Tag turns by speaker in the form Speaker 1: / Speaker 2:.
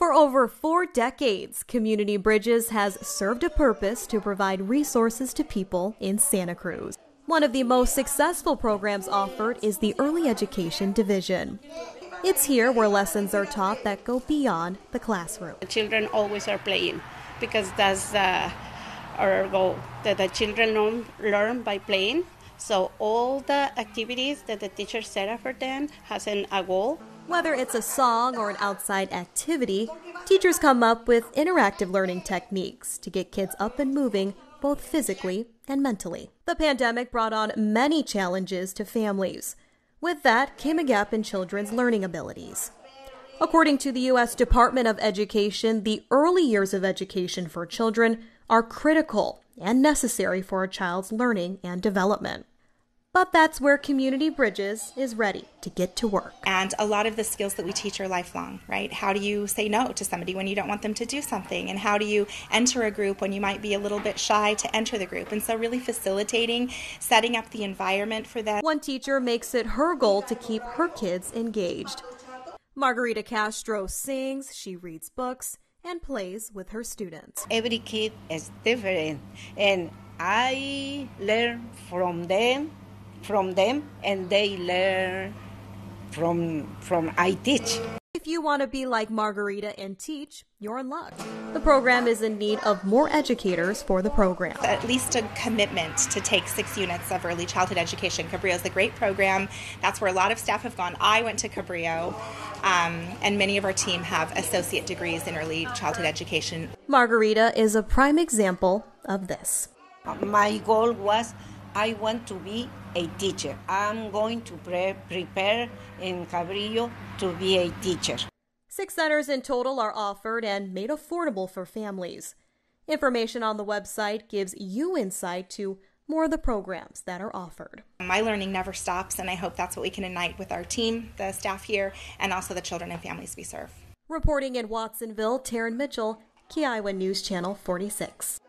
Speaker 1: For over four decades, Community Bridges has served a purpose to provide resources to people in Santa Cruz. One of the most successful programs offered is the Early Education Division. It's here where lessons are taught that go beyond the classroom.
Speaker 2: The children always are playing because that's uh, our goal that the children learn, by playing. So all the activities that the teacher set up for them has an, a goal
Speaker 1: whether it's a song or an outside activity, teachers come up with interactive learning techniques to get kids up and moving both physically and mentally. The pandemic brought on many challenges to families. With that came a gap in children's learning abilities. According to the U.S. Department of Education, the early years of education for children are critical and necessary for a child's learning and development. But that's where Community Bridges is ready to get to work.
Speaker 3: And a lot of the skills that we teach are lifelong, right? How do you say no to somebody when you don't want them to do something? And how do you enter a group when you might be a little bit shy to enter the group? And so, really facilitating, setting up the environment for that.
Speaker 1: One teacher makes it her goal to keep her kids engaged. Margarita Castro sings, she reads books, and plays with her students.
Speaker 4: Every kid is different, and I learn from them from them and they learn from from I teach.
Speaker 1: If you want to be like Margarita and teach, you're in luck. The program is in need of more educators for the program.
Speaker 3: At least a commitment to take six units of early childhood education. Cabrillo is a great program. That's where a lot of staff have gone. I went to Cabrillo, um, and many of our team have associate degrees in early childhood education.
Speaker 1: Margarita is a prime example of this.
Speaker 4: My goal was I want to be a teacher. I'm going to pre- prepare in Cabrillo to be a teacher.
Speaker 1: Six centers in total are offered and made affordable for families. Information on the website gives you insight to more of the programs that are offered.
Speaker 3: My learning never stops, and I hope that's what we can ignite with our team, the staff here, and also the children and families we serve.
Speaker 1: Reporting in Watsonville, Taryn Mitchell, KION News Channel 46.